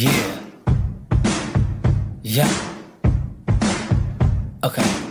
Yeah. Yeah. Okay.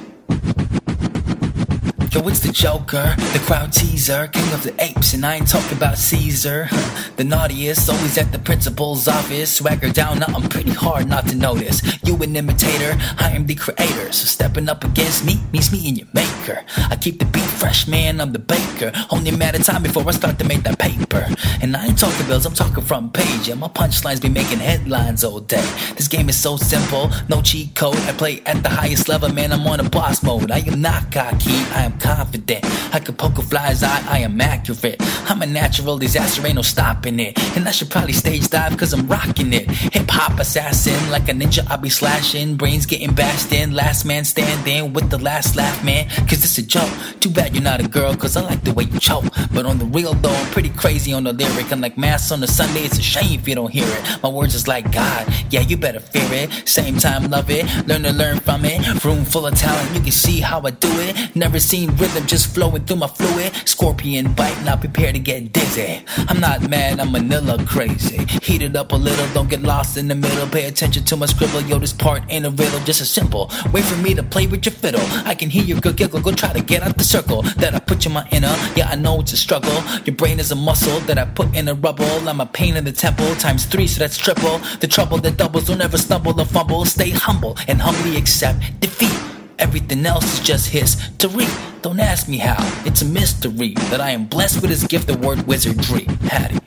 Yo, it's the Joker, the crowd teaser, king of the apes, and I ain't talking about Caesar. The naughtiest, always at the principal's office. Swagger down, I'm pretty hard not to notice. You an imitator, I am the creator. So stepping up against me means me and your maker. I keep the beat fresh, man, I'm the baker. Only a matter of time before I start to make that paper. And I ain't talking bills, I'm talking front page. And my punchlines be making headlines all day. This game is so simple, no cheat code. I play at the highest level, man, I'm on a boss mode. I am not cocky, I am confident. I can poke a fly's eye, I am accurate. I'm a natural disaster, ain't no stopping it. And I should probably stage dive cause I'm rocking it. Hip hop assassin, like a ninja, I'll be slashing. Brains getting bashed in, last man standing with the last laugh, man. Cause it's a joke. Too bad you're not a girl, cause I like the way you choke. But on the real though, I'm pretty crazy on the lyric. I'm like mass on a Sunday, it's a shame if you don't hear it. My words is like God, yeah, you better fear it. Same time, love it, learn to learn from it. Room full of talent, you can see how I do it. Never seen rhythm just flowing through my fluid. Scorpion bite, not prepared to get dizzy. I'm not mad, I'm manila crazy. Heat it up a little, don't get lost in the middle. Pay attention to my scribble, yo, this part ain't a riddle, just a simple. Wait for me to play with your fiddle. I can hear your good giggle, go try to get out the circle that I put you in my inner. Yeah, I know it's a struggle. Your brain is a muscle that I put in a rubble. I'm a pain in the temple, times three, so that's triple. The trouble that doubles, don't ever stumble or fumble. Stay humble and humbly accept defeat. Everything else is just his history. Don't ask me how, it's a mystery that I am blessed with this gift of word wizardry, Patty.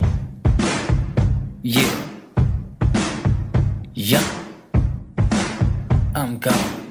Yeah. Yup. Yeah. I'm gone.